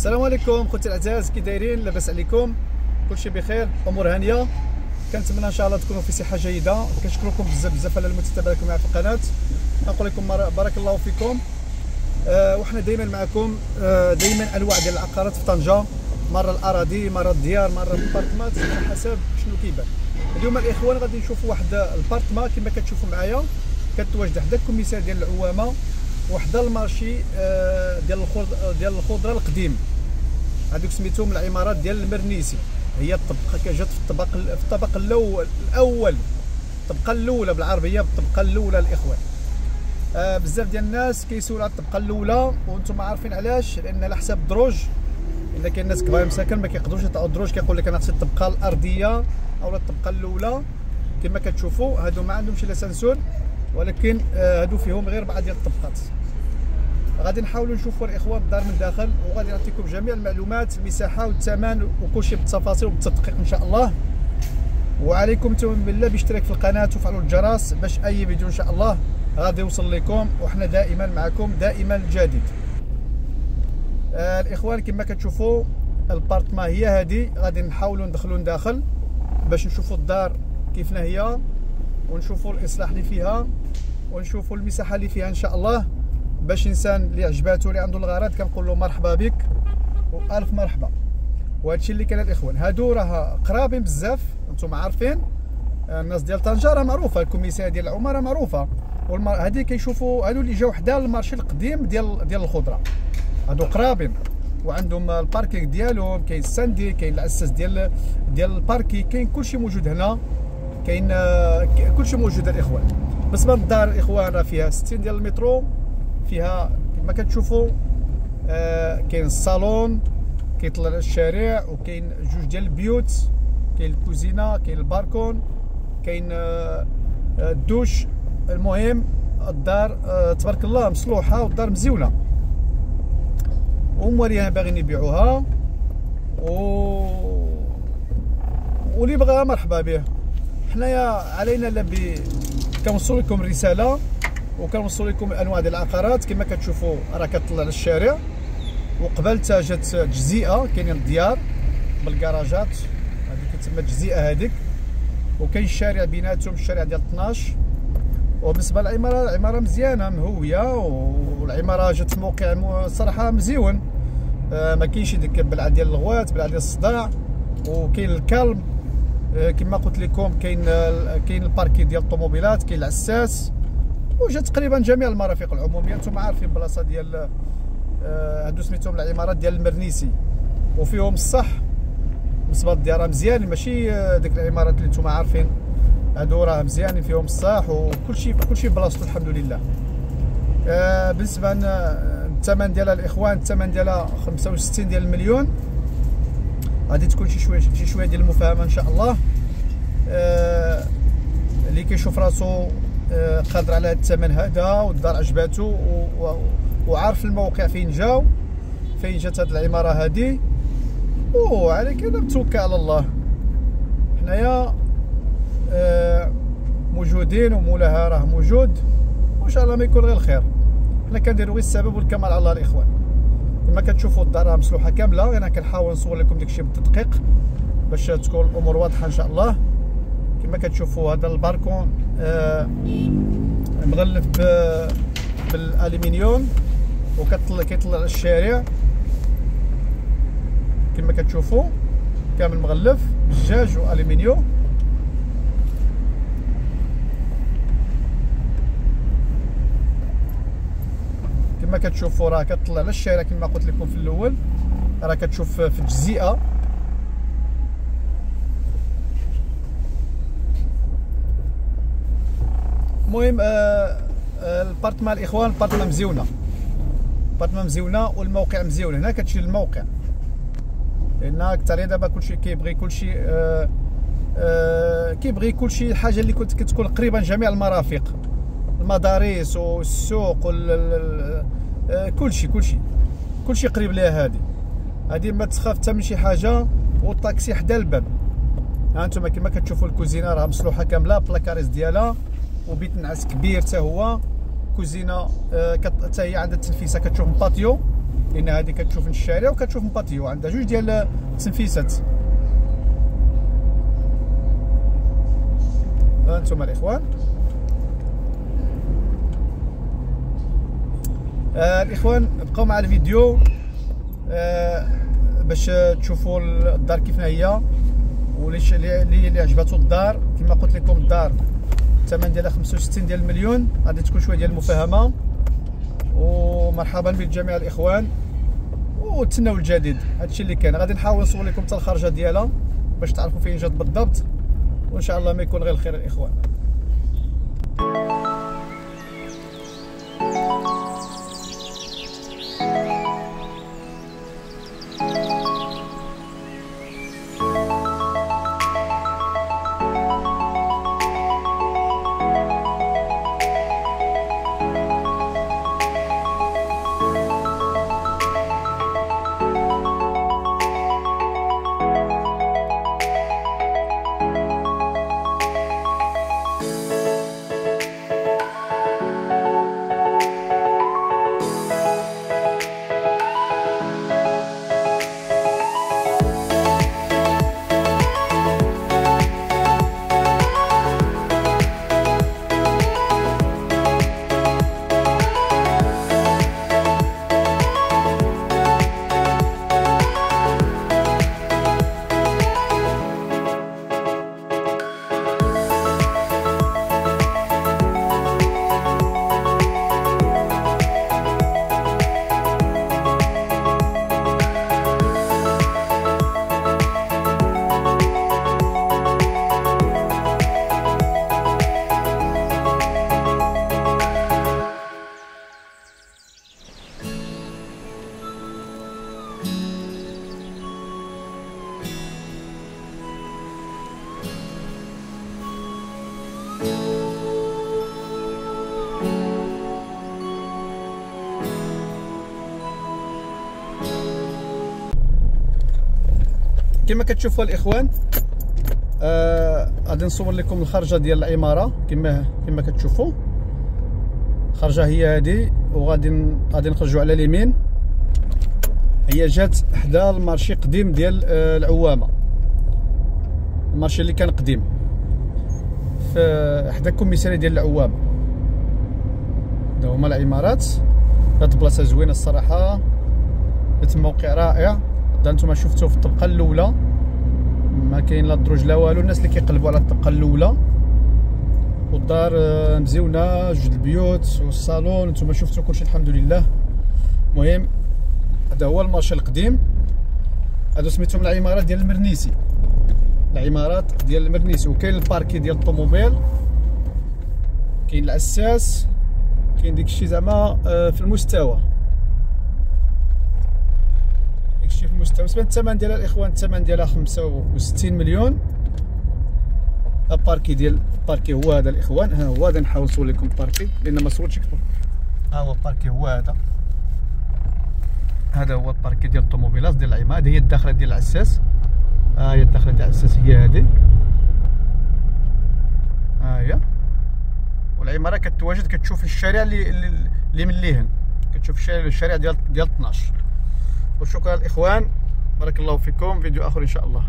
السلام عليكم خوتي العزاز كي دايرين لاباس عليكم. كلشي بخير امور هانية. كنتمنى إن شاء الله تكونوا في صحة جيدة. كنشكركم بزاف بزاف على المتابعة معنا في القناة. نقول لكم بارك الله فيكم. آه وحنا دائما معكم آه دائما أنواع ديال العقارات في طنجة. مرة الأراضي مرة الديار مرة البارتمات. على حسب شنو كيبان. اليوم الإخوان غادي نشوفوا واحد البارتما كما كتشوفوا معايا. كتواجد حدا ال commissariat ديال العوامة. وحدا المارشي آه، ديال الخضره ديال الخضرة القديم. هذوك سميتهم العمارات ديال المرنيسي. هي الطبقة كجات في الطبق في الطبق الأول الأول. الطبقة الأولى بالعربية بالطبقه الأولى الاخوان آه بزاف ديال الناس كيسولوا على الطبقة الأولى وأنتم عارفين علاش لأن على حساب الدروج إلا كاين ناس كبار مساكن ما كيقدروش يطلعوا الدروج كيقول لك أنا خصني الطبقة الأرضية أو الطبقة الأولى. كما كتشوفوا هادو ما عندهمش لا سنسور ولكن آه، هادو فيهم غير بعض ديال الطبقات. غادي نحاولوا نشوفوا الاخوان الدار من داخل وغادي نعطيكم جميع المعلومات المساحة والثمن وكل شيء بالتفاصيل وبالتدقيق إن شاء الله. وعليكم توم بالله باشتراك في القناة وفعلوا الجرس باش أي فيديو إن شاء الله غادي يوصل لكم وحنا دائما معكم دائما جديد آه الاخوان كما كتشوفوا البارتما هي هذه غادي نحاولوا ندخلوا داخل باش نشوفوا الدار كيف هي ونشوفوا الإصلاح اللي فيها ونشوفوا المساحة اللي فيها إن شاء الله. باش إنسان اللي عجباتو اللي عنده الغرض كنقول له مرحبا بك وألف مرحبا. وهذا الشيء اللي كان الإخوان. هادو راه قرابين بزاف أنتم عارفين. الناس ديال طنجة راه معروفة الكوميسية ديال العماره معروفة. هذه كيشوفوا هادو اللي جاو حدا المارشي القديم ديال ديال الخضرة. هادو قرابين. وعندهم ال parking ديالهم كاين ال syndic كاين العساس ديال ديال ال parking كاين كلشي موجود هنا. كاين كلشي موجود الإخوان. بالنسبة للدار الاخوان راه فيها 60 ديال المترو. فيها كما كتشوفوا آه كاين الصالون كيطلع للشارع وكاين جوج ديال البيوت كاين الكوزينة كاين الباركون كاين آه الدوش. المهم الدار آه تبارك الله مصلوحه والدار مزيونة. وموريها باغيين يبيعوها. و واللي بغاها مرحبا به حنايا علينا لا كنوصل لكم رسالة. وكنوصل لكم انواع ديال العقارات. كما كتشوفوا راه كتطلع للشارع. وقبلتها جات جزيئة كاينين الديار بالكراجات. هذيك كتسمى الجزيئه هذيك. وكاين الشارع بيناتهم الشارع ديال 12 وبالنسبة للعمارة العمارة مزيانة مهوية. والعمارة جات موقع صراحة مزيون. آه ما كاينش ديك البلاصة ديال الغوات بلاصة ديال الصداع. وكاين الكلب. آه كما قلت لكم كاين كاين ال parking ديال الطوموبيلات كاين العساس. وجات تقريبا جميع المرافق العمومية. أنتم عارفين بلاصة ديال آه، هادو سميتهم العمارات ديال المرنيسي. وفيهم الصح بالنسبة للديار مزيان ماشي آه، ديك العمارات اللي نتوما عارفين. هادو راه مزيانين فيهم الصح وكلشي كلشي بلاصتو الحمد لله. آه بالنسبة للثمن ديالها الإخوان الثمن ديالها 65 ديال المليون. غادي تكون شي شوية شي شوية ديال المفاهمة إن شاء الله. آه اللي كيشوف راسو قادر على الثمن هذا والدار عجباتو وعارف الموقع فين جاو فين جات هذه العمارة هذه وعلى كذا متوكل على الله. حنايا آه، موجودين ومولاها راه موجود. وإن شاء الله ما يكون غير الخير. حنا كنديرو غير السبب والكمال على الله الاخوان كما كتشوفوا الدار مسلوحة كاملة أنا كنحاول نصور لكم داكشي بالتدقيق باش تكون الأمور واضحة إن شاء الله. كتشوفوا هذا الباركون آه مغلف بالالومنيوم وكطلع كيطلع للشارع كما كتشوفوا كامل مغلف بالزجاج والألومنيوم كما كتشوفوا راه كطلع للشارع كما قلت لكم في الأول. راه كتشوف في الجزيئة. المهم آه آه ال appartement الاخوان ال appartement مزيونة. ال appartement مزيونة والموقع مزيون. هنا كتشري الموقع. لأن أكثر دابا كلشي كيبغي كلشي آه كيبغي كلشي الحاجة اللي كنت كتكون قريبة جميع المرافق. المدارس والسوق وال كلشي كلشي. كلشي قريب ليها هذه هذه ما تخاف حتى من شي حاجة والطاكسي حدا الباب. ها أنتم كما كتشوفوا الكوزينة راه مصلوحه كاملة placards ديالها. وبيت نعاس كبير حتى هو. كوزينة حتى آه هي عندها التنفيسه كتشوف باتيو. لأن هذه كتشوف من الشارع وكتشوف من باتيو. عندها جوج ديال التنفيسات أنتم الإخوان. آه الإخوان بقاو مع الفيديو. آه باش تشوفوا الدار كيف هي. واللي اللي عجباتو الدار. كما قلت لكم الدار. الثمن ديالها 65 ديال المليون. غادي تكون شوية ديال المفاهمة. ومرحبا بالجميع الإخوان. وتسناو الجديد. هادشي اللي كان غادي نحاول نصور لكم حتى الخرجة ديالها باش تعرفوا فين جات بالضبط. وإن شاء الله ما يكون غير الخير الإخوان. كما كتشوفوا الإخوان آه غادي نصور لكم الخرجة ديال العمارة كما كما كتشوفوا. الخرجة هي هذه وغادي غادي نخرجوا على اليمين. هي جات حدا ال marché قديم ديال آه العوامة. ال marché اللي كان قديم. في حدا ال commissariat ديال العوامة. هذا هما العمارات. هاد البلاصه زوينة الصراحة. الموقع رائع. أنتم شفتوا في الطبقه الأولى. ما كاين لا دروج لا والو. الناس اللي كيقلبوا على الطبقه الأولى. والدار آه، مزيونة. جوج البيوت والصالون. نتوما شفتوا كلشي الحمد لله. المهم هذا هو المارشي القديم. هادو سميتهم العمارات ديال المرنيسي. العمارات ديال المرنيسي. وكاين الباركي ديال الطوموبيل. كاين العساس كاين داكشي زعما آه، في المستوى. داكشي في المستوى. بالنسبة للثمن ديالها الإخوان الثمن ديالها 65 مليون. الباركي ديال الباركي هو هذا الإخوان. ها هو غادي نحاول نصور لكم الباركي لأن ما صورتش ها هو الباركي هو هذا. هذا هو الباركي ديال الطوموبيلات ديال العماد هي الداخلة ديال العساس. ها هي الداخلة ديال العساس هي هذه. ها هي. والعمارة كتواجد كتشوف الشارع اللي اللي من ليهن. كتشوف الشارع ديال ديال 12 وشكرا الاخوان بارك الله فيكم. فيديو آخر إن شاء الله.